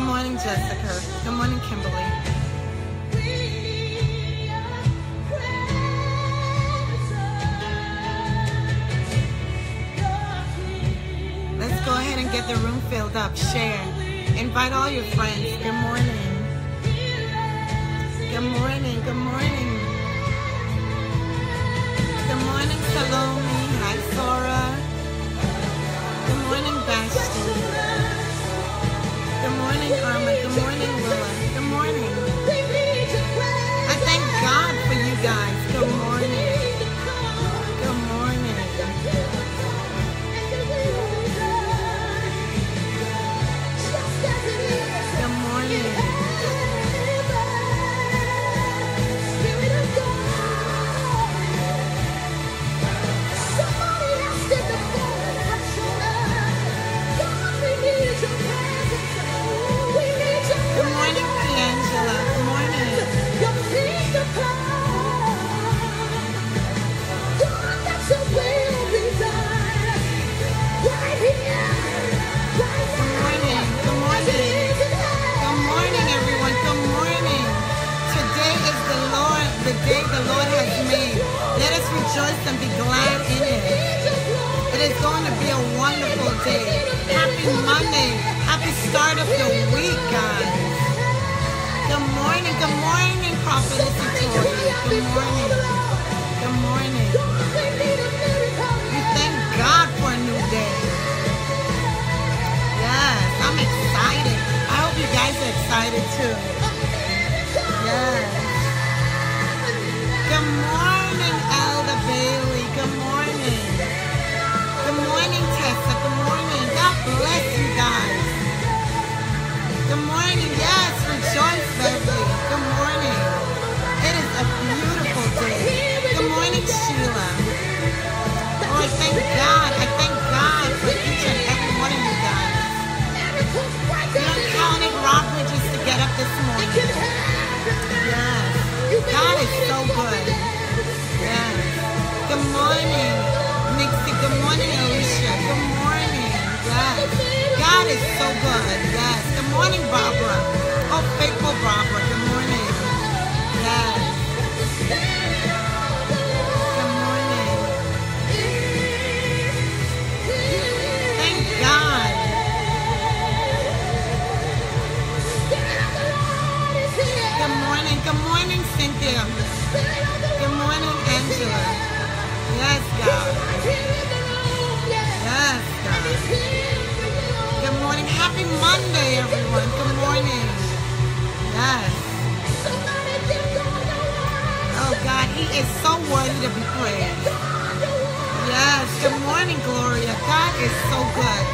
Good morning, Jessica. Good morning, Kimberly. Let's go ahead and get the room filled up. Share. Invite all your friends. Good morning. Good morning. Good morning. Good morning, Salome. Hi, Sora. Good morning, Vashti. Good morning, Irma. Good morning, Willa. Good morning. I thank God for you guys. Glad it. Is going to be a wonderful day. Happy Monday. Happy start of the week, guys. Good morning. Good morning, Prophetess Victoria. Good morning. Good morning. We thank God for a new day. Yes, I'm excited. I hope you guys are excited too. Yes. Good morning, bless you guys. Good morning. Yes, rejoice, Beverly. Good morning. It is a beautiful day. Good morning, Sheila. Oh, I thank God. I thank God for each and every one of you guys. You don't count it robbery just to get up this morning. Yes. God is so good. Yes. Good morning, Nixie. Good morning, God is so good. Yes. Good morning, Barbara. Oh, faithful Barbara. Good morning. Yes. Good morning. Thank God. Good morning. Good morning, Cynthia. Good morning, Angela. Yes, God. Happy Monday, everyone. Good morning. Yes. Oh, God, he is so worthy to be praised. Yes. Good morning, Gloria. God is so good.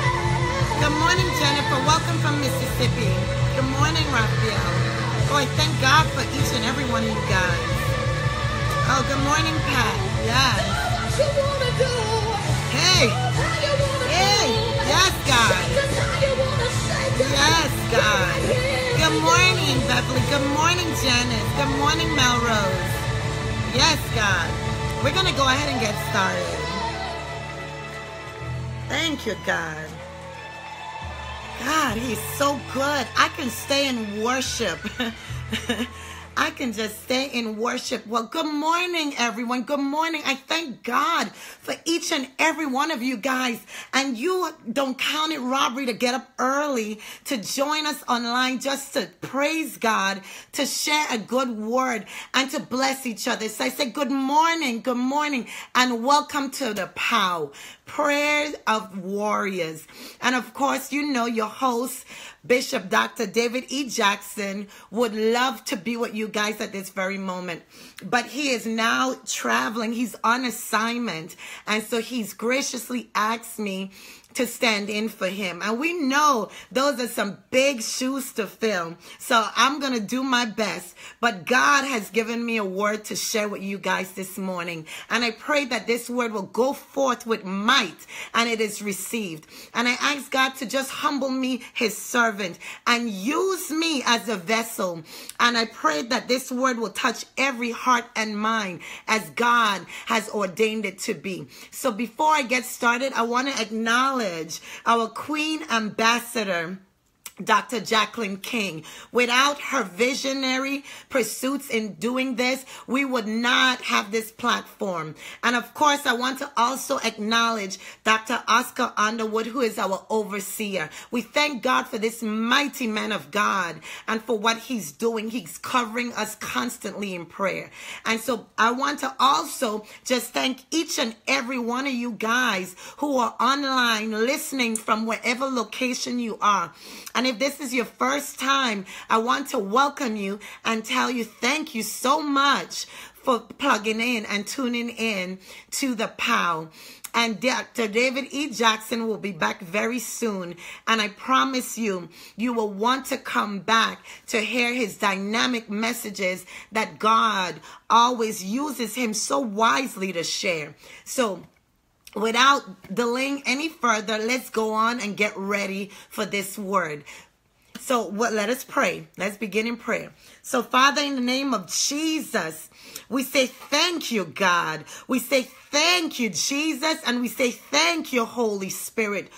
Good morning, Jennifer. Welcome from Mississippi. Good morning, Raphael. Oh, I thank God for each and every one of you guys. Oh, good morning, Pat. Yes. Hey. Hey. Yes, God. Yes, God. Good morning, Beverly. Good morning, Janice. Good morning, Melrose. Yes, God. We're going to go ahead and get started. Thank you, God. God, He's so good. I can stay in worship. I can just stay in worship. Well, good morning, everyone. Good morning. I thank God for each and every one of you guys. And you don't count it robbery to get up early to join us online just to praise God, to share a good word, and to bless each other. So I say, good morning, good morning, and welcome to the POW, Prayer of Warriors. And of course, you know your host, Bishop Dr. David E. Jackson would love to be with you guys at this very moment. But he is now traveling. He's on assignment. And so he's graciously asked me to stand in for him. And we know those are some big shoes to fill. So I'm going to do my best. But God has given me a word to share with you guys this morning. And I pray that this word will go forth with might and it is received. And I ask God to just humble me, his servant, and use me as a vessel. And I pray that this word will touch every heart and mind as God has ordained it to be. So before I get started, I want to acknowledge our Queen Ambassador. Dr. Jacqueline King. Without her visionary pursuits in doing this, we would not have this platform. And of course, I want to also acknowledge Dr. Oscar Underwood, who is our overseer. We thank God for this mighty man of God and for what he's doing. He's covering us constantly in prayer. And so I want to also just thank each and every one of you guys who are online listening from wherever location you are. And if this is your first time, I want to welcome you and tell you thank you so much for plugging in and tuning in to the POW. And Dr. David E. Jackson will be back very soon. And I promise you, you will want to come back to hear his dynamic messages that God always uses him so wisely to share. So, without delaying any further, let's go on and get ready for this word. So what let us pray. Let's begin in prayer. So Father, in the name of Jesus, we say thank you, God. We say thank you, Jesus, and we say thank you, Holy Spirit.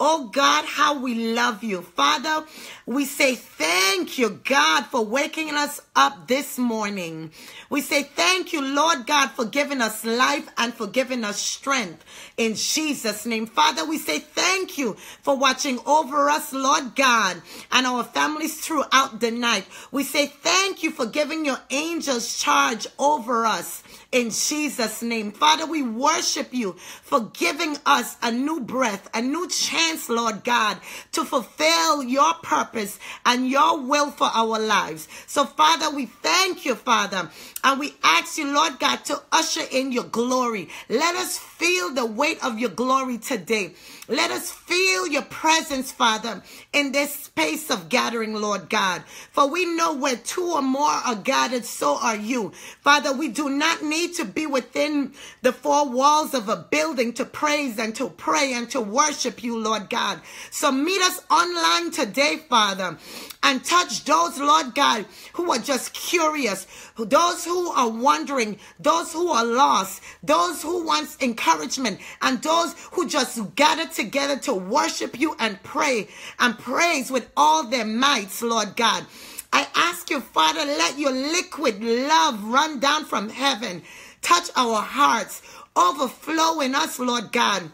Oh God, how we love you. Father, we say thank you, God, for waking us up this morning. We say thank you, Lord God, for giving us life and for giving us strength in Jesus' name. Father, we say thank you for watching over us, Lord God, and our families throughout the night. We say thank you for giving your angels charge over us in Jesus' name. Father, we worship you for giving us a new breath, a new chance, Lord God, to fulfill your purpose and your will for our lives. So, Father, we thank you, Father, and we ask you, Lord God, to usher in your glory. Let us feel the weight of your glory today. Let us feel your presence, Father, in this space of gathering, Lord God. For we know where two or more are gathered, so are you. Father, we do not need to be within the four walls of a building to praise and to pray and to worship you, Lord God. So meet us online today, Father, and touch those, Lord God, who are just curious, those who are wondering, those who are lost, those who want encouragement, and those who just gather together to worship you and pray and praise with all their mights, Lord God. I ask you, Father, let your liquid love run down from heaven, touch our hearts, overflow in us, Lord God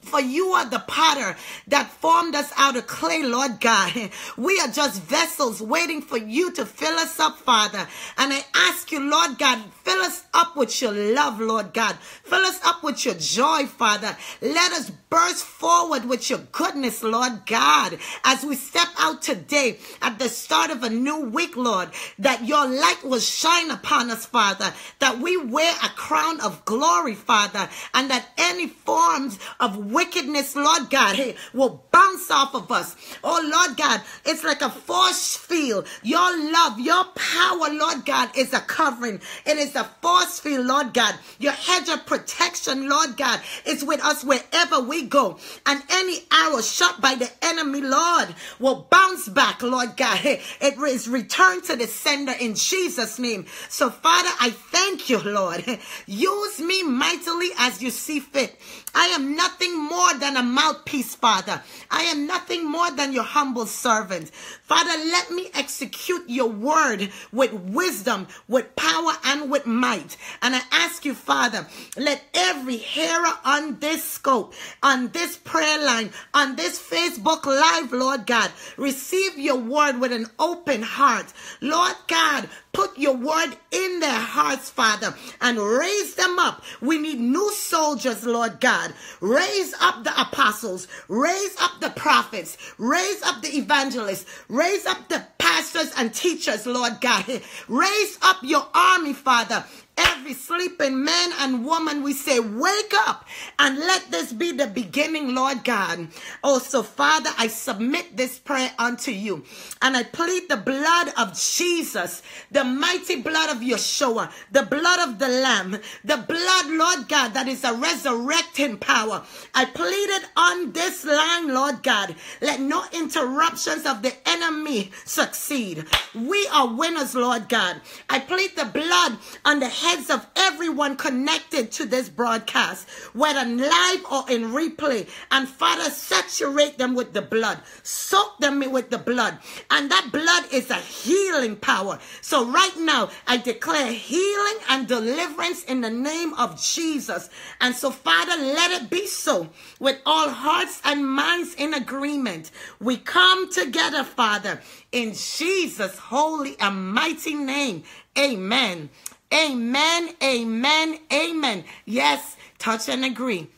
For you are the potter that formed us out of clay, Lord God. We are just vessels waiting for you to fill us up, Father. And I ask you, Lord God, fill us up with your love, Lord God. Fill us up with your joy, Father. Let us burst forward with your goodness, Lord God, as we step out today at the start of a new week, Lord, that your light will shine upon us, Father, that we wear a crown of glory, Father, and that any forms of wickedness, Lord God, hey, will bounce off of us. Oh, Lord God, it's like a force field. Your love, your power, Lord God, is a covering. It is a force field, Lord God. Your hedge of protection, Lord God, is with us wherever we go. And any arrow shot by the enemy, Lord, will bounce back, Lord God. It is returned to the sender in Jesus' name. So, Father, I thank you, Lord. Use me mightily as you see fit. I am nothing more than a mouthpiece, Father. I am nothing more than your humble servant. Father, let me execute your word with wisdom, with power, and with might. And I ask you, Father, let every hearer on this scope, on this prayer line, on this Facebook Live, Lord God, receive your word with an open heart. Lord God, Put your word in their hearts, Father, and raise them up. We need new soldiers, Lord God. Raise up the apostles, raise up the prophets, raise up the evangelists, raise up the pastors and teachers, Lord God. Raise up your army, Father, every sleeping man and woman, we say, Wake up and let this be the beginning, Lord God. Oh, so Father, I submit this prayer unto you and I plead the blood of Jesus, the mighty blood of Yeshua, the blood of the Lamb, the blood, Lord God, that is a resurrecting power. I plead it on this line, Lord God. Let no interruptions of the enemy succeed. We are winners, Lord God. I plead the blood on the heads of everyone connected to this broadcast, whether live or in replay. And Father, saturate them with the blood, soak them with the blood. And that blood is a healing power. So right now, I declare healing and deliverance in the name of Jesus. And so, Father, let it be so with all hearts and minds in agreement. We come together, Father, in Jesus' holy and mighty name. Amen. Amen, amen, amen. Yes, touch and agree.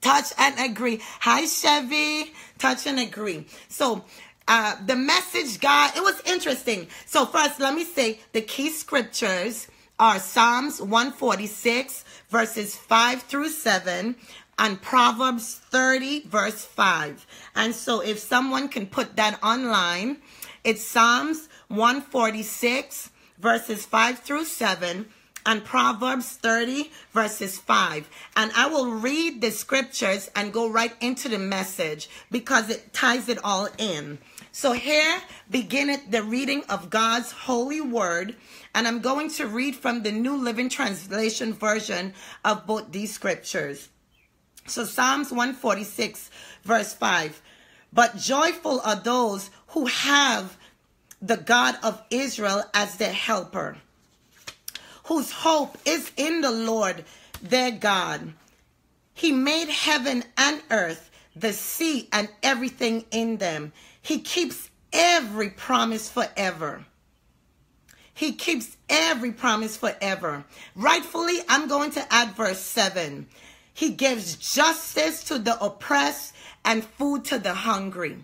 Touch and agree. Hi, Chevy. Touch and agree. So, uh, the message, God, it was interesting. So, first, let me say the key scriptures are Psalms 146, verses 5 through 7, and Proverbs 30, verse 5. And so, if someone can put that online, it's Psalms 146, verses 5 through 7 and Proverbs 30 verses 5. And I will read the scriptures and go right into the message because it ties it all in. So here beginneth the reading of God's holy word. And I'm going to read from the New Living Translation version of both these scriptures. So Psalms 146 verse 5. But joyful are those who have the God of Israel as their helper, whose hope is in the Lord their God. He made heaven and earth, the sea, and everything in them. He keeps every promise forever. He keeps every promise forever. Rightfully, I'm going to add verse 7. He gives justice to the oppressed and food to the hungry.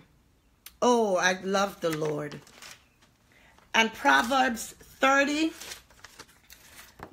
Oh, I love the Lord. And Proverbs 30,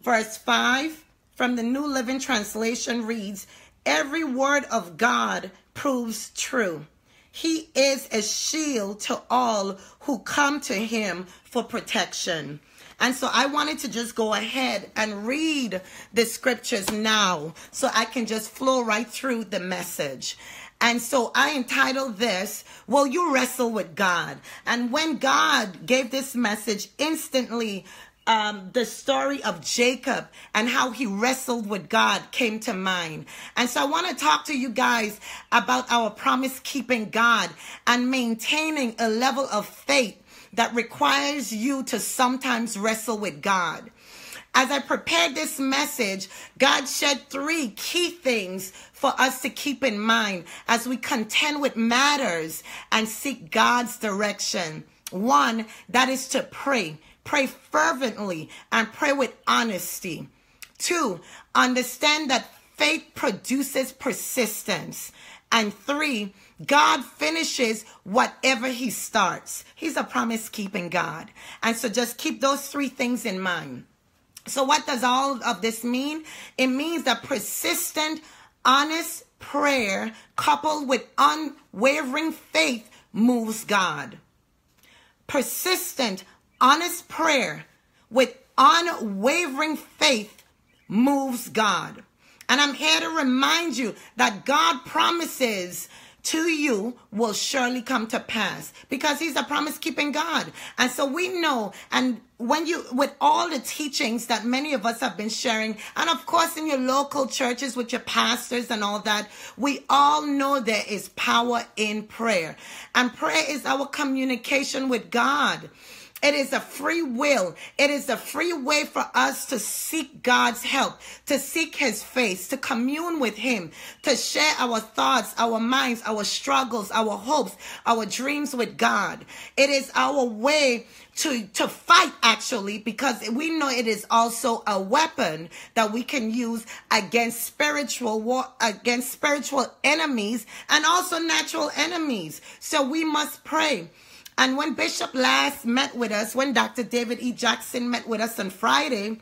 verse 5 from the New Living Translation reads Every word of God proves true. He is a shield to all who come to him for protection. And so I wanted to just go ahead and read the scriptures now so I can just flow right through the message. And so I entitled this, Will You Wrestle with God? And when God gave this message, instantly um, the story of Jacob and how he wrestled with God came to mind. And so I want to talk to you guys about our promise keeping God and maintaining a level of faith that requires you to sometimes wrestle with God. as I prepared this message, God shed three key things for us to keep in mind as we contend with matters and seek God's direction. One, that is to pray. Pray fervently and pray with honesty. Two, understand that faith produces persistence. And three, God finishes whatever he starts. He's a promise keeping God. And so just keep those three things in mind. So what does all of this mean? It means that persistent, honest prayer coupled with unwavering faith moves God. Persistent, honest prayer with unwavering faith moves God. And I'm here to remind you that God promises to you will surely come to pass because he's a promise keeping God. And so we know, and when you, with all the teachings that many of us have been sharing, and of course in your local churches with your pastors and all that, we all know there is power in prayer. And prayer is our communication with God. It is a free will. It is a free way for us to seek God's help, to seek His face, to commune with Him, to share our thoughts, our minds, our struggles, our hopes, our dreams with God. It is our way to, to fight actually, because we know it is also a weapon that we can use against spiritual war, against spiritual enemies and also natural enemies. So we must pray. And when Bishop last met with us, when Dr. David E. Jackson met with us on Friday,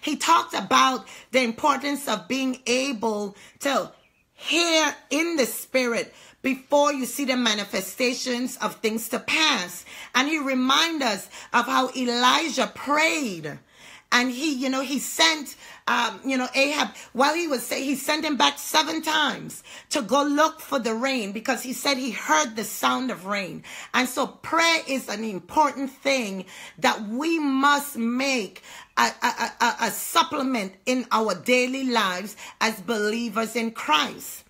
he talked about the importance of being able to hear in the spirit before you see the manifestations of things to pass. And he reminded us of how Elijah prayed and he, you know, he sent, um, you know, Ahab, while he was, say he sent him back seven times to go look for the rain because he said he heard the sound of rain. And so prayer is an important thing that we must make a, a, a, a supplement in our daily lives as believers in Christ.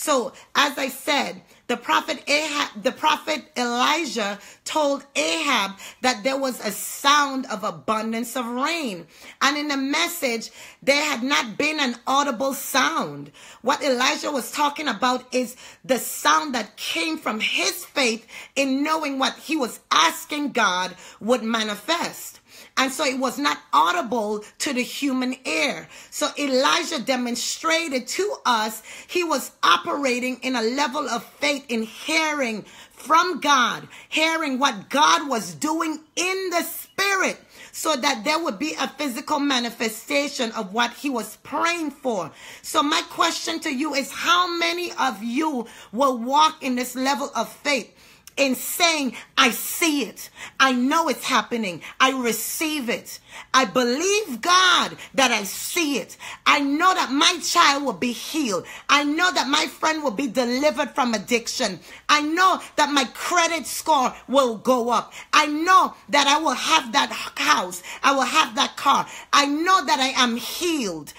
So, as I said, the prophet Ahab, the prophet Elijah told Ahab that there was a sound of abundance of rain. And in the message, there had not been an audible sound. What Elijah was talking about is the sound that came from his faith in knowing what he was asking God would manifest. And so it was not audible to the human ear. So Elijah demonstrated to us he was operating in a level of faith in hearing from God, hearing what God was doing in the spirit so that there would be a physical manifestation of what he was praying for. So my question to you is how many of you will walk in this level of faith? In saying, I see it. I know it's happening. I receive it. I believe God that I see it. I know that my child will be healed. I know that my friend will be delivered from addiction. I know that my credit score will go up. I know that I will have that house. I will have that car. I know that I am healed.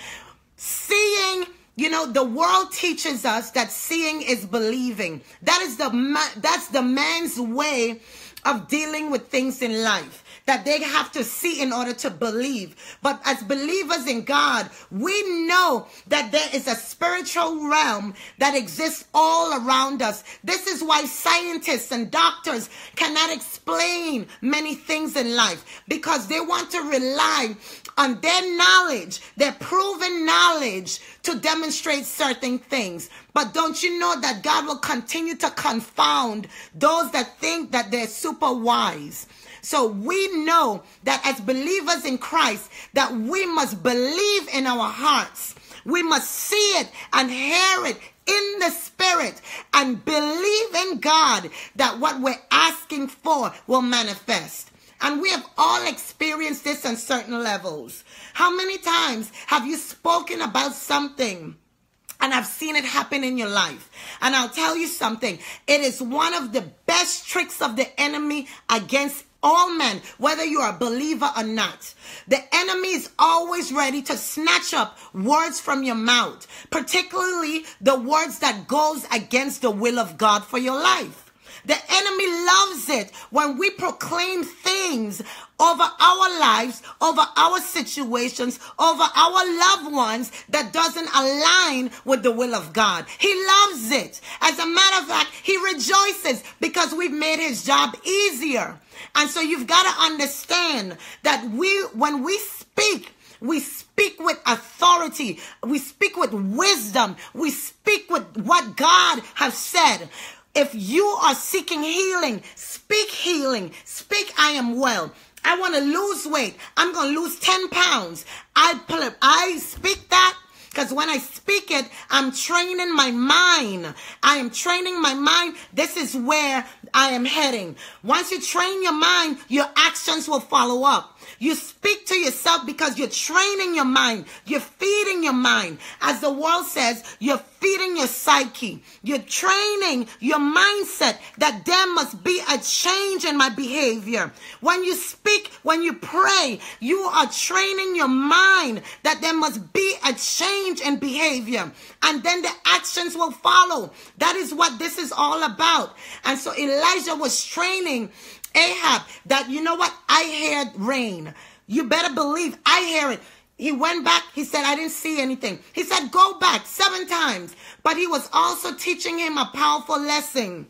Seeing you know, the world teaches us that seeing is believing. That is the that's the man's way of dealing with things in life that they have to see in order to believe. But as believers in God, we know that there is a spiritual realm that exists all around us. This is why scientists and doctors cannot explain many things in life because they want to rely on their knowledge, their proven knowledge to demonstrate certain things. But don't you know that God will continue to confound those that think that they're super wise? So we know that as believers in Christ, that we must believe in our hearts. We must see it and hear it in the spirit and believe in God that what we're asking for will manifest. And we have all experienced this on certain levels. How many times have you spoken about something? And I've seen it happen in your life. And I'll tell you something. It is one of the best tricks of the enemy against all men, whether you are a believer or not. The enemy is always ready to snatch up words from your mouth, particularly the words that goes against the will of God for your life. The enemy loves it when we proclaim things over our lives, over our situations, over our loved ones that doesn't align with the will of God. He loves it. As a matter of fact, he rejoices because we've made his job easier. And so you've got to understand that we, when we speak, we speak with authority. We speak with wisdom. We speak with what God has said. If you are seeking healing, speak healing. Speak, I am well. I want to lose weight. I'm going to lose 10 pounds. I, pull up. I speak that because when I speak it, I'm training my mind. I am training my mind. This is where I am heading. Once you train your mind, your actions will follow up. You speak to yourself because you're training your mind. You're feeding your mind. As the world says, you're feeding your psyche. You're training your mindset that there must be a change in my behavior. When you speak, when you pray, you are training your mind that there must be a change in behavior. And then the actions will follow. That is what this is all about. And so Elijah was training Ahab that, you know what? I heard rain. You better believe I hear it. He went back. He said, I didn't see anything. He said, go back seven times. But he was also teaching him a powerful lesson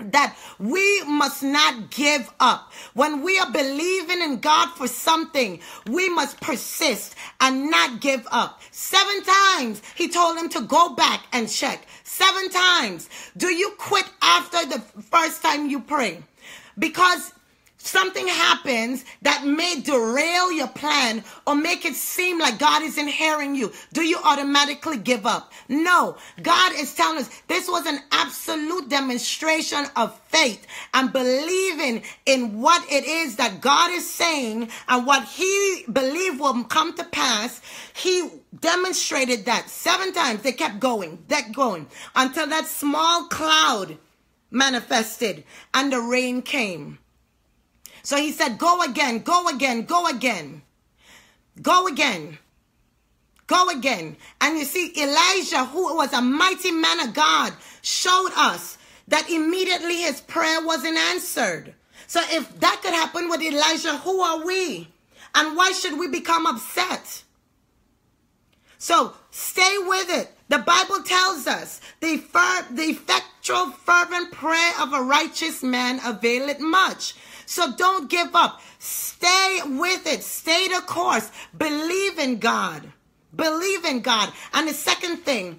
that we must not give up. When we are believing in God for something, we must persist and not give up. Seven times he told him to go back and check. Seven times. Do you quit after the first time you pray? Because something happens that may derail your plan or make it seem like God isn't hearing you, do you automatically give up? No. God is telling us this was an absolute demonstration of faith and believing in what it is that God is saying and what he believed will come to pass. He demonstrated that seven times. They kept going, that going until that small cloud manifested and the rain came. So he said, Go again, go again, go again, go again, go again. And you see, Elijah, who was a mighty man of God, showed us that immediately his prayer wasn't answered. So if that could happen with Elijah, who are we? And why should we become upset? So stay with it. The Bible tells us the, the fervent prayer of a righteous man availeth much. So don't give up. Stay with it. Stay the course. Believe in God. Believe in God. And the second thing,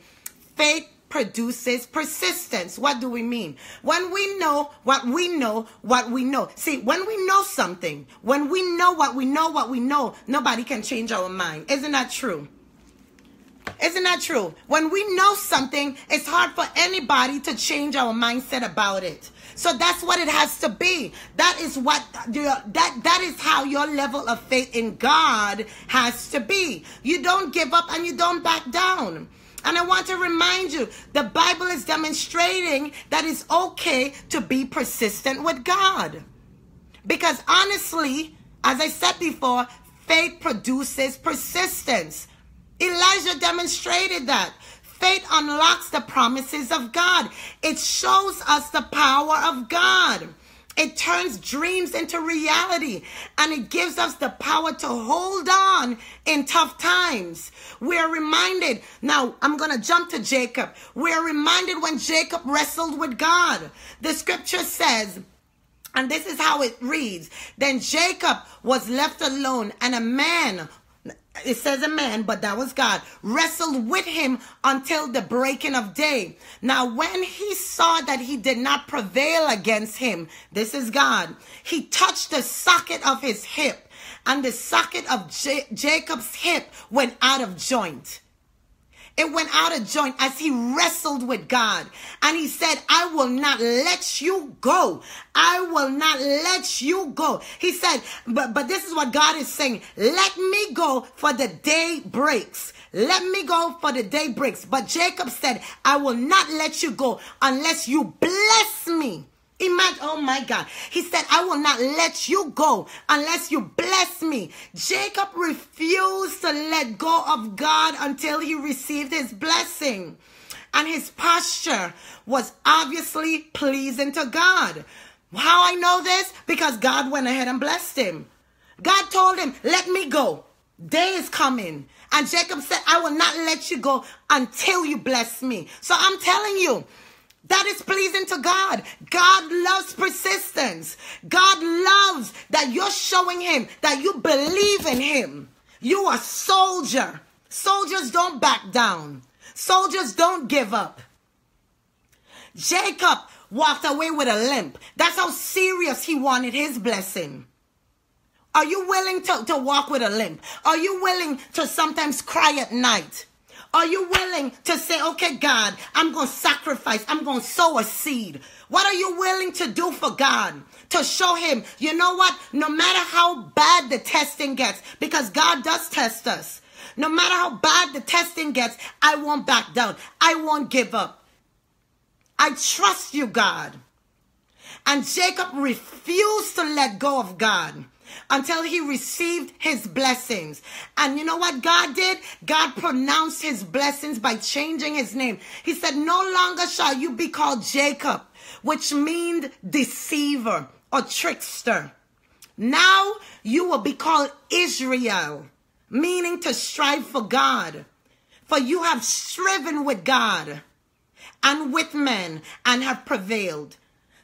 faith produces persistence. What do we mean? When we know what we know, what we know. See, when we know something, when we know what we know, what we know, nobody can change our mind. Isn't that true? Isn't that true? When we know something, it's hard for anybody to change our mindset about it. So that's what it has to be. That is what that that is how your level of faith in God has to be. You don't give up and you don't back down. And I want to remind you, the Bible is demonstrating that it's okay to be persistent with God. Because honestly, as I said before, faith produces persistence. Elijah demonstrated that. Faith unlocks the promises of God. It shows us the power of God. It turns dreams into reality and it gives us the power to hold on in tough times. We're reminded, now I'm going to jump to Jacob. We're reminded when Jacob wrestled with God. The scripture says, and this is how it reads Then Jacob was left alone, and a man it says a man, but that was God, wrestled with him until the breaking of day. Now, when he saw that he did not prevail against him, this is God, he touched the socket of his hip, and the socket of J- Jacob's hip went out of joint. It went out of joint as he wrestled with God. And he said, I will not let you go. I will not let you go. He said, but, but this is what God is saying. Let me go for the day breaks. Let me go for the day breaks. But Jacob said, I will not let you go unless you bless me. Imagine, oh my God. He said, I will not let you go unless you bless me. Jacob refused to let go of God until he received his blessing. and his posture was obviously pleasing to God. How I know this? Because God went ahead and blessed him. God told him, Let me go. Day is coming. And Jacob said, I will not let you go until you bless me. So I'm telling you, that is pleasing to God. God loves persistence. God loves that you're showing Him that you believe in Him. You are soldier. Soldiers don't back down. Soldiers don't give up. Jacob walked away with a limp. That's how serious he wanted his blessing. Are you willing to, to walk with a limp? Are you willing to sometimes cry at night? Are you willing to say, okay, God, I'm going to sacrifice, I'm going to sow a seed? What are you willing to do for God? To show Him, you know what? No matter how bad the testing gets, because God does test us, no matter how bad the testing gets, I won't back down. I won't give up. I trust you, God. And Jacob refused to let go of God until he received his blessings. And you know what God did? God pronounced his blessings by changing his name. He said, No longer shall you be called Jacob, which means deceiver or trickster. Now you will be called Israel, meaning to strive for God. For you have striven with God and with men and have prevailed.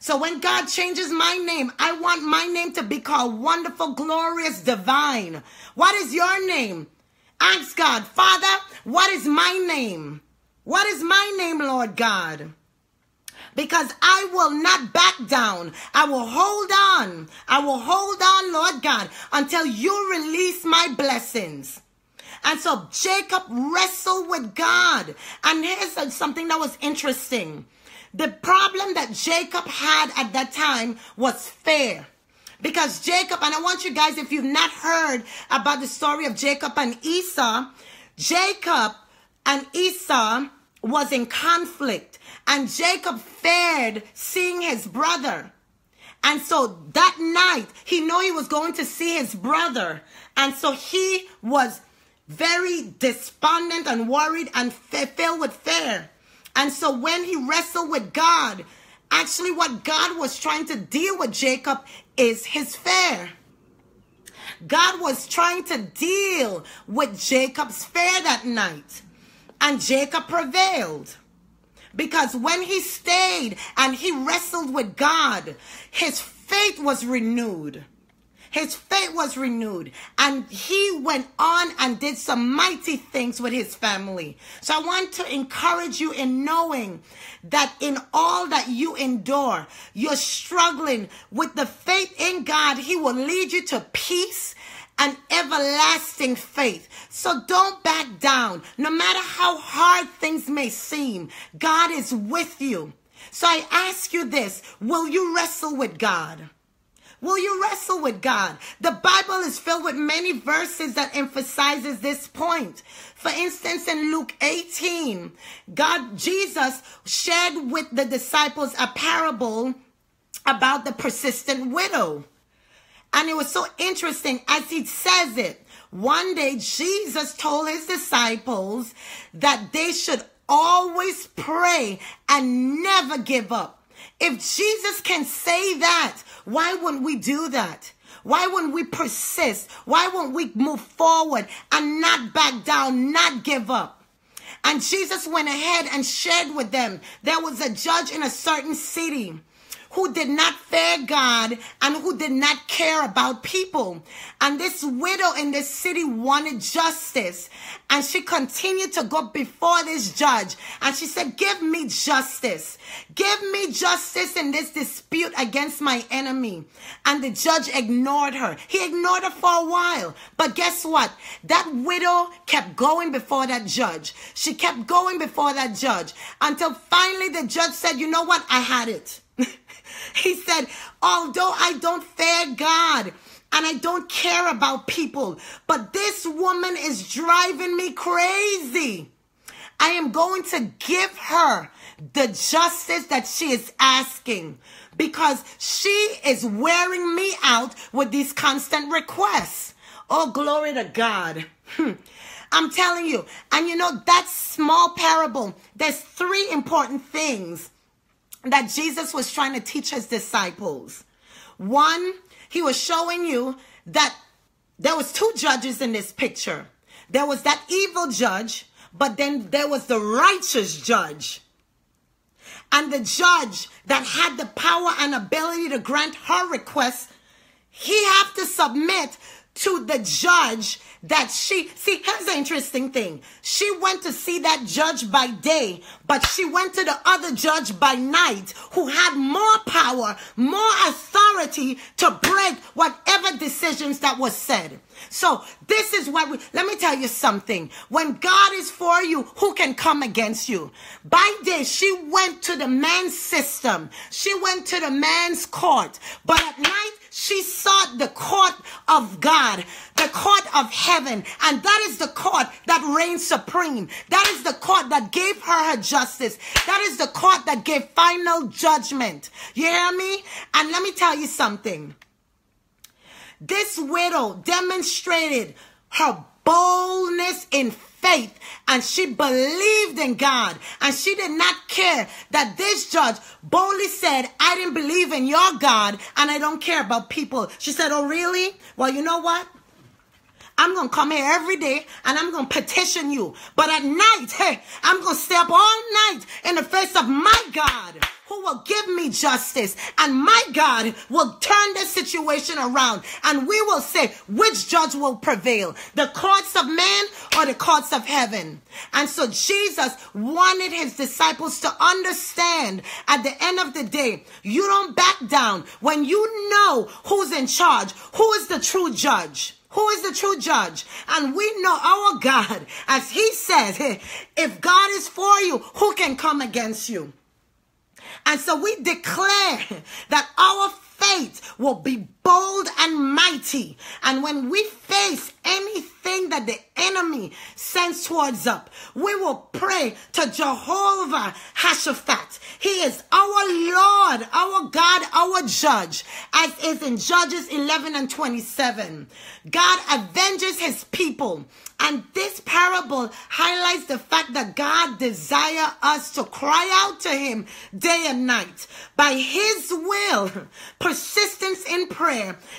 So when God changes my name, I want my name to be called wonderful, glorious, divine. What is your name? Ask God, Father, what is my name? What is my name, Lord God? Because I will not back down. I will hold on. I will hold on, Lord God, until you release my blessings. And so Jacob wrestled with God. And here's something that was interesting. The problem that Jacob had at that time was fear. Because Jacob, and I want you guys, if you've not heard about the story of Jacob and Esau, Jacob and Esau was in conflict. And Jacob feared seeing his brother. And so that night, he knew he was going to see his brother. And so he was very despondent and worried and filled with fear. And so when he wrestled with God, actually what God was trying to deal with Jacob is his fear. God was trying to deal with Jacob's fear that night. And Jacob prevailed. Because when he stayed and he wrestled with God, his faith was renewed. His faith was renewed and he went on and did some mighty things with his family. So I want to encourage you in knowing that in all that you endure, you're struggling with the faith in God. He will lead you to peace and everlasting faith. So don't back down. No matter how hard things may seem, God is with you. So I ask you this, will you wrestle with God? Will you wrestle with God? The Bible is filled with many verses that emphasizes this point. For instance, in Luke 18, God, Jesus shared with the disciples a parable about the persistent widow. And it was so interesting as he says it. One day, Jesus told his disciples that they should always pray and never give up. If Jesus can say that, why wouldn't we do that? Why wouldn't we persist? Why wouldn't we move forward and not back down, not give up? And Jesus went ahead and shared with them there was a judge in a certain city who did not fear God and who did not care about people. And this widow in this city wanted justice. And she continued to go before this judge. And she said, Give me justice. Give me justice in this dispute against my enemy. And the judge ignored her. He ignored her for a while. But guess what? That widow kept going before that judge. She kept going before that judge until finally the judge said, You know what? I had it. He said, although I don't fear God and I don't care about people, but this woman is driving me crazy. I am going to give her the justice that she is asking because she is wearing me out with these constant requests. Oh, glory to God. Hmm. I'm telling you. And you know, that small parable, there's three important things that Jesus was trying to teach his disciples. One, he was showing you that there was two judges in this picture. There was that evil judge, but then there was the righteous judge. And the judge that had the power and ability to grant her request, he have to submit to the judge that she see here's the interesting thing. She went to see that judge by day but she went to the other judge by night who had more power more authority to break whatever decisions that was said. So this is what we let me tell you something. When god is for you who can come against you? By day she went to the man's system. She went to the man's court. But at night she sought the court of God, the court of heaven, and that is the court that reigns supreme. That is the court that gave her her justice. That is the court that gave final judgment. You hear me? And let me tell you something. This widow demonstrated her boldness in faith and she believed in God and she did not care that this judge boldly said, I didn't believe in your God and I don't care about people. She said, Oh, really? Well, you know what? I'm going to come here every day and I'm going to petition you. But at night, hey, I'm going to stay up all night in the face of my God who will give me justice. And my God will turn the situation around. And we will say which judge will prevail, the courts of man or the courts of heaven. And so Jesus wanted his disciples to understand at the end of the day, you don't back down when you know who's in charge, who is the true judge. Who is the true judge? And we know our God, as he says, if God is for you, who can come against you? And so we declare that our faith will be bold and mighty. And when we face anything that the enemy sends towards us, we will pray to Jehovah Hashaphat. He is our Lord, our God, our judge, as is in Judges 11 and 27. God avenges his people. And this parable highlights the fact that God desires us to cry out to him day and night. By his will, persistence in prayer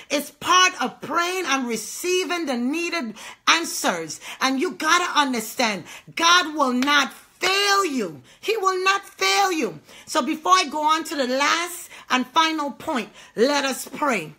is part of praying and receiving the needed answers. And you gotta understand, God will not fail you. He will not fail you. So before I go on to the last and final point, let us pray.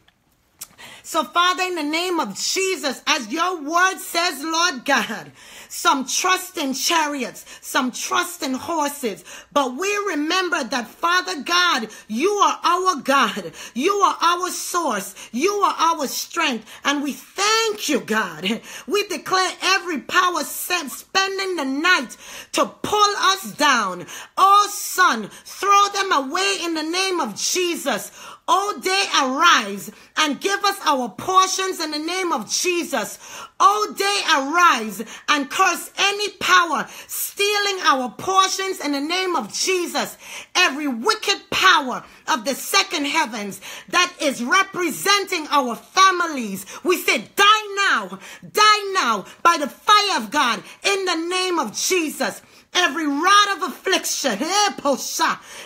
So, Father, in the name of Jesus, as your word says, Lord God, some trust in chariots, some trust in horses. But we remember that, Father God, you are our God. You are our source. You are our strength. And we thank you, God. We declare every power sent spending the night to pull us down. Oh, Son, throw them away in the name of Jesus. Oh, day arise and give us our portions in the name of Jesus. Oh, day arise and curse any power stealing our portions in the name of Jesus. Every wicked power of the second heavens that is representing our families. We say, die now, die now by the fire of God in the name of Jesus every rod of affliction, eh,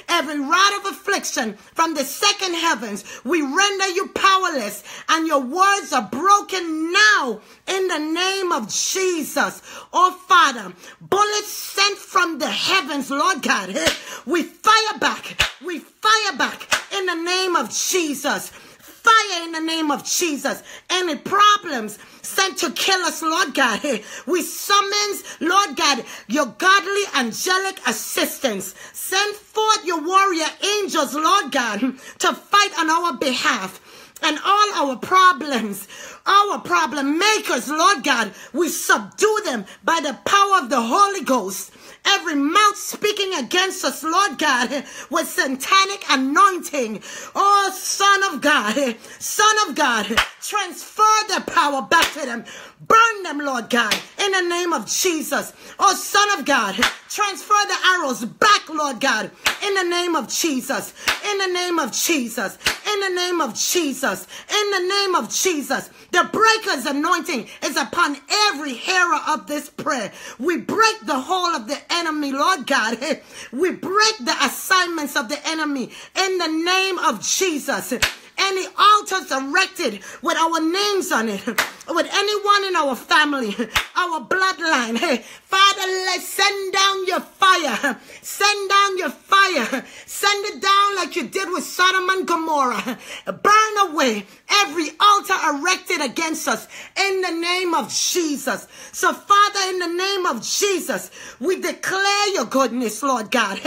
every rod of affliction from the second heavens, we render you powerless, and your words are broken now in the name of Jesus. Oh, Father, bullets sent from the heavens, Lord God, eh, we fire back, we fire back in the name of Jesus. Fire in the name of Jesus. Any problems sent to kill us, Lord God. We summons, Lord God, your godly angelic assistance. Send forth your warrior angels, Lord God, to fight on our behalf. And all our problems, our problem makers, Lord God, we subdue them by the power of the Holy Ghost. Every mouth speaking against us, Lord God, with satanic anointing. Oh, Son of God, Son of God, transfer the power back to them. Burn them, Lord God, in the name of Jesus. Oh, Son of God, transfer the arrows back, Lord God, in the name of Jesus. In the name of Jesus. in the name of Jesus. In the name of Jesus. The breaker's anointing is upon every hearer of this prayer. We break the whole of the enemy, Lord God. We break the assignments of the enemy in the name of Jesus any altars erected with our names on it, with anyone in our family, our bloodline. Hey, Father, let's send down your fire. Send down your fire. Send it down like you did with Sodom and Gomorrah. Burn away every altar erected against us in the name of Jesus. So, Father, in the name of Jesus, we declare your goodness, Lord God.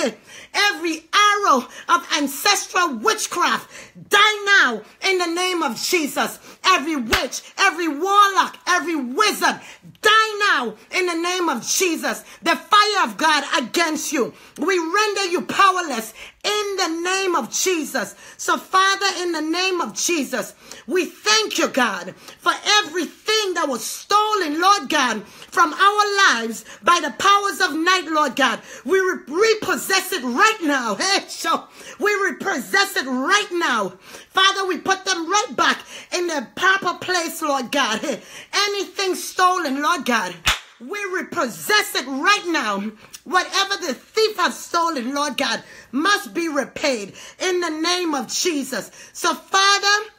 Every arrow of ancestral witchcraft, die now in the name of Jesus. Every witch, every warlock, every wizard, die now in the name of Jesus. The fire of God against you. We render you powerless in the name of Jesus. So, Father, in the name of Jesus, we thank you, God, for everything that was stolen, Lord God, from our lives by the powers of night, Lord God. We repossess it right now. Hey, so we repossess it right now. Father, we put them right back in their proper place, Lord God. Hey, anything stolen, Lord God. We repossess it right now. Whatever the thief has stolen, Lord God, must be repaid in the name of Jesus. So, Father,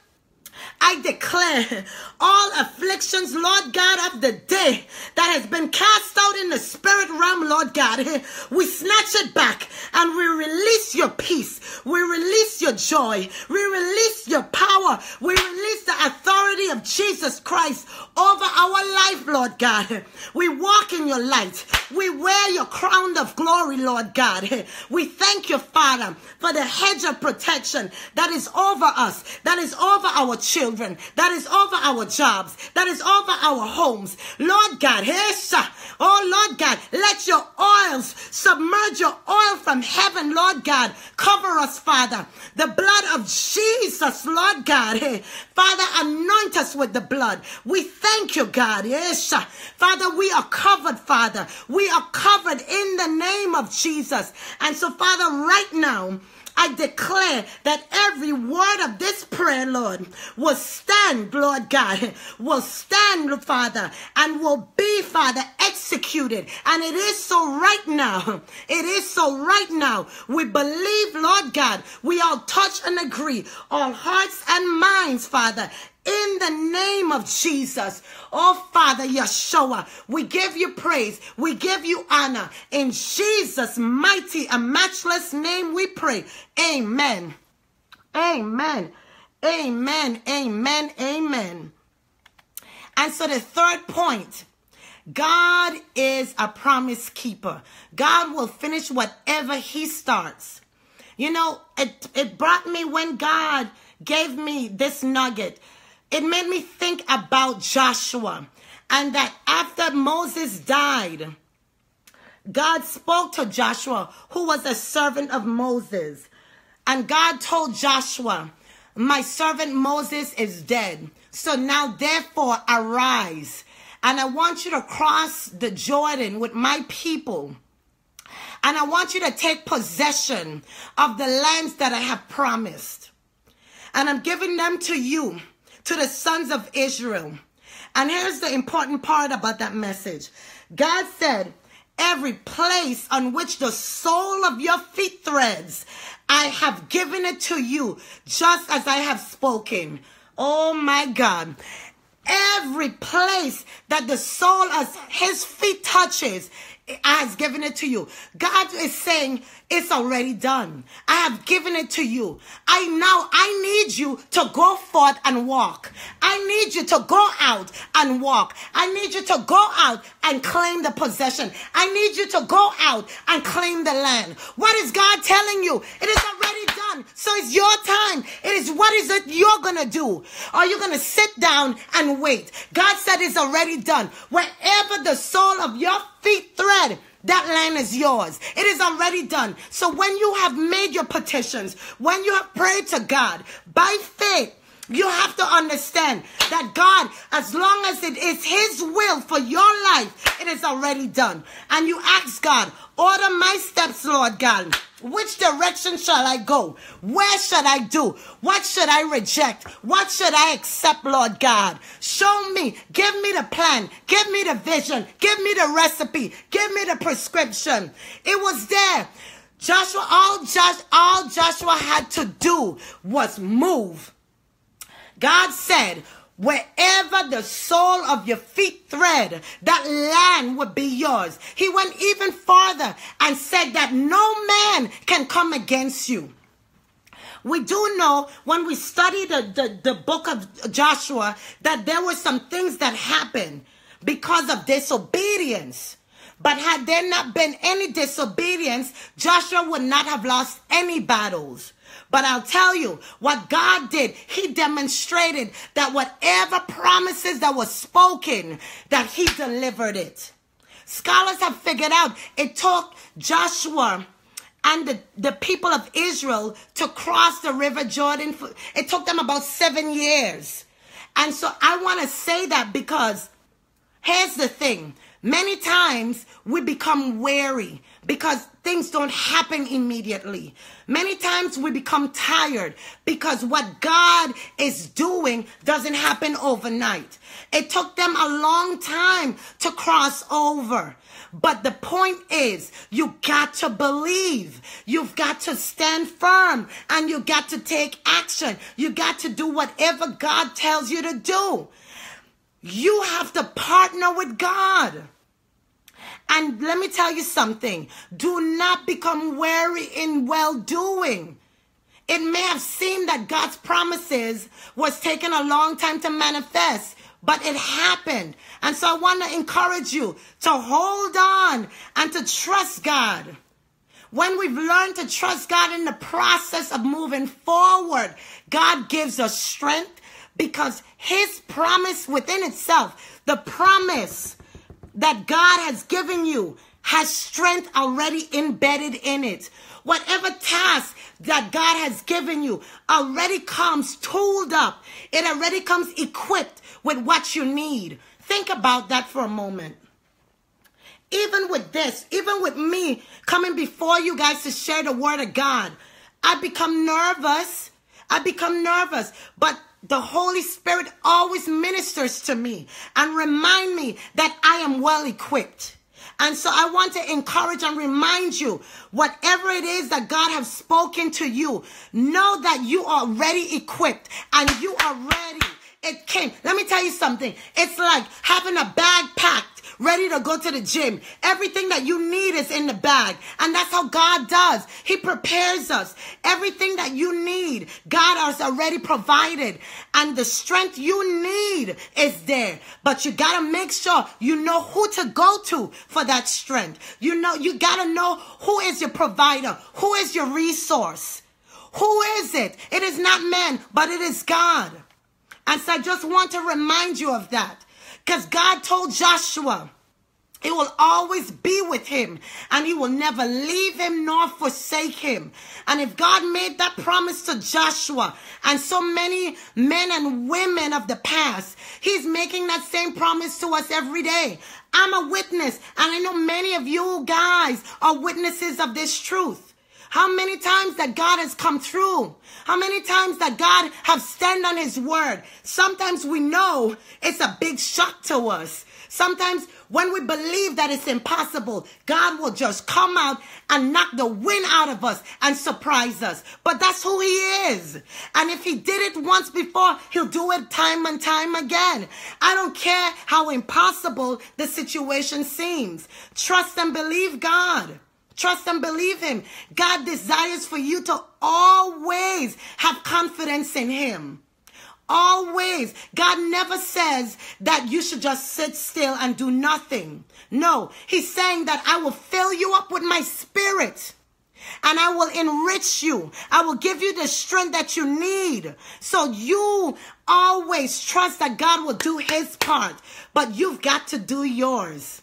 I declare all afflictions, Lord God, of the day that has been cast out in the spirit realm, Lord God, we snatch it back and we release your peace. We release your joy. We release your power. We release the authority of Jesus Christ over our life, Lord God. We walk in your light. We wear your crown of glory, Lord God. We thank you, Father, for the hedge of protection that is over us, that is over our children children, that is over our jobs, that is over our homes. Lord God, oh Lord God, let your oils submerge your oil from heaven, Lord God. Cover us, Father. The blood of Jesus, Lord God. Father, anoint us with the blood. We thank you, God. Yes, Father, we are covered, Father. We are covered in the name of Jesus. And so, Father, right now, I declare that every word of this prayer, Lord, will stand, Lord God, will stand, Father, and will be, Father, executed. And it is so right now. It is so right now. We believe, Lord God, we all touch and agree, all hearts and minds, Father, in the name of Jesus. Oh, Father Yeshua, we give you praise. We give you honor. In Jesus' mighty and matchless name we pray. Amen. Amen. Amen. Amen. Amen. And so the third point God is a promise keeper. God will finish whatever he starts. You know, it, it brought me when God gave me this nugget it made me think about Joshua and that after Moses died, God spoke to Joshua, who was a servant of Moses. And God told Joshua, My servant Moses is dead. So now, therefore, arise. And I want you to cross the Jordan with my people. And I want you to take possession of the lands that I have promised. And I'm giving them to you to the sons of Israel. And here's the important part about that message God said, Every place on which the sole of your feet threads, I have given it to you, just as I have spoken. Oh my God. Every place that the sole of his feet touches, I has given it to you. God is saying, it's already done. I have given it to you. I now, I need you to go forth and walk. I need you to go out and walk. I need you to go out and claim the possession. I need you to go out and claim the land. What is God telling you? It is already done. So it's your time. It is what is it you're going to do? Are you going to sit down and wait? God said it's already done. Wherever the sole of your feet thread, that land is yours. It is already done. So when you have made your petitions, when you have prayed to God by faith, you have to understand that God, as long as it is His will for your life, it is already done. And you ask God, order my steps, Lord God. Which direction shall I go? Where should I do? What should I reject? What should I accept, Lord God? Show me. Give me the plan. Give me the vision. Give me the recipe. Give me the prescription. It was there. Joshua, all, Josh, all Joshua had to do was move. God said, Wherever the sole of your feet tread, that land would be yours. He went even farther and said that no man can come against you. We do know when we study the, the, the book of Joshua that there were some things that happened because of disobedience. But had there not been any disobedience, Joshua would not have lost any battles. But I'll tell you what God did. He demonstrated that whatever promises that was spoken, that he delivered it. Scholars have figured out it took Joshua and the, the people of Israel to cross the river Jordan. It took them about seven years. And so I want to say that because here's the thing. Many times we become weary because things don't happen immediately. Many times we become tired because what God is doing doesn't happen overnight. It took them a long time to cross over. But the point is, you got to believe. You've got to stand firm and you got to take action. You got to do whatever God tells you to do. You have to partner with God. And let me tell you something do not become weary in well doing. It may have seemed that God's promises was taking a long time to manifest, but it happened. And so I want to encourage you to hold on and to trust God. When we've learned to trust God in the process of moving forward, God gives us strength because His promise within itself, the promise that God has given you has strength already embedded in it. Whatever task that God has given you already comes tooled up. It already comes equipped with what you need. Think about that for a moment. Even with this, even with me coming before you guys to share the word of God, I become nervous. I become nervous. But the Holy Spirit always ministers to me and remind me that I am well equipped. And so I want to encourage and remind you, whatever it is that God has spoken to you, know that you are ready equipped and you are ready. It came. Let me tell you something. It's like having a bag packed ready to go to the gym. Everything that you need is in the bag. And that's how God does. He prepares us. Everything that you need, God has already provided. And the strength you need is there. But you got to make sure you know who to go to for that strength. You know, you got to know who is your provider, who is your resource. Who is it? It is not man, but it is God. And so I just want to remind you of that. Because God told Joshua, he will always be with him and he will never leave him nor forsake him. And if God made that promise to Joshua and so many men and women of the past, he's making that same promise to us every day. I'm a witness and I know many of you guys are witnesses of this truth. How many times that God has come through? How many times that God have stand on his word? Sometimes we know it's a big shock to us. Sometimes when we believe that it's impossible, God will just come out and knock the wind out of us and surprise us. But that's who he is. And if he did it once before, he'll do it time and time again. I don't care how impossible the situation seems. Trust and believe God. Trust and believe him. God desires for you to always have confidence in him. Always. God never says that you should just sit still and do nothing. No, he's saying that I will fill you up with my spirit and I will enrich you. I will give you the strength that you need. So you always trust that God will do his part, but you've got to do yours.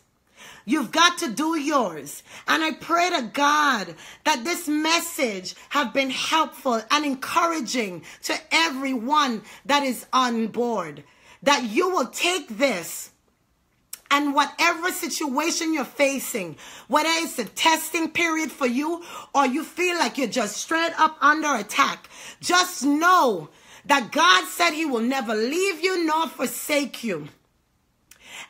You've got to do yours. And I pray to God that this message have been helpful and encouraging to everyone that is on board. That you will take this And whatever situation you're facing, whether it's a testing period for you or you feel like you're just straight up under attack, just know that God said He will never leave you nor forsake you.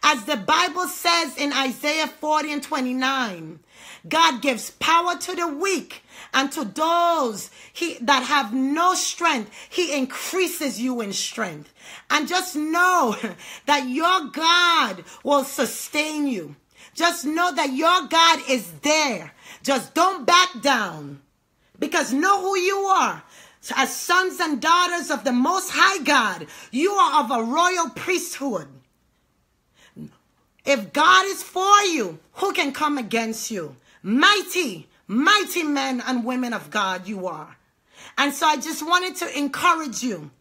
As the Bible says in Isaiah 40 and 29, God gives power to the weak and to those he, that have no strength, he increases you in strength. And just know that your God will sustain you. Just know that your God is there. Just don't back down because know who you are. As sons and daughters of the Most High God, you are of a royal priesthood. If God is for you, who can come against you? Mighty, mighty men and women of God you are. And so I just wanted to encourage you.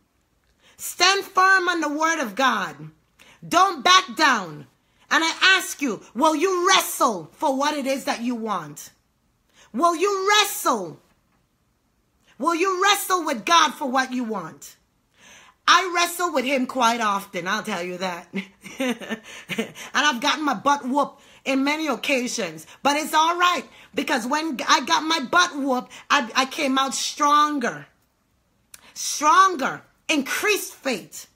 Stand firm on the word of God. Don't back down. And I ask you, will you wrestle for what it is that you want? Will you wrestle? Will you wrestle with God for what you want? I wrestle with him quite often, I'll tell you that. and I've gotten my butt whooped in many occasions. But it's all right because when I got my butt whooped, I, I came out stronger. Stronger. Increased faith.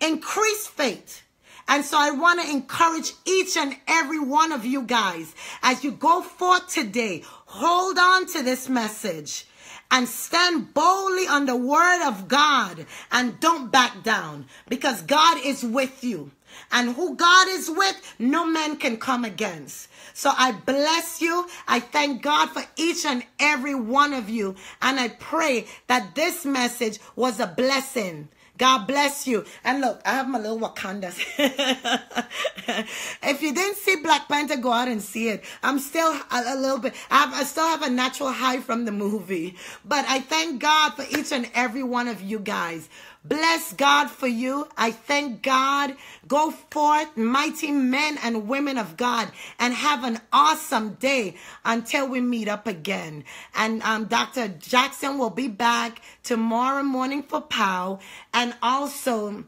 Increased faith. And so I want to encourage each and every one of you guys as you go forth today, hold on to this message and stand boldly on the word of God and don't back down because God is with you. And who God is with, no man can come against. So I bless you. I thank God for each and every one of you. And I pray that this message was a blessing God bless you. And look, I have my little Wakandas. if you didn't see Black Panther, go out and see it. I'm still a, a little bit, I, have, I still have a natural high from the movie. But I thank God for each and every one of you guys. Bless God for you. I thank God. Go forth, mighty men and women of God, and have an awesome day until we meet up again. And um, Dr. Jackson will be back tomorrow morning for POW and also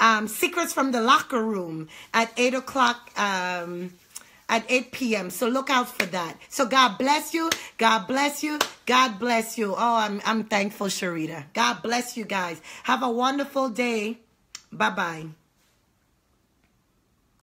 um, Secrets from the Locker Room at 8 o'clock. Um, at 8 p.m. So look out for that. So God bless you. God bless you. God bless you. Oh, I'm, I'm thankful, Sharita. God bless you guys. Have a wonderful day. Bye-bye.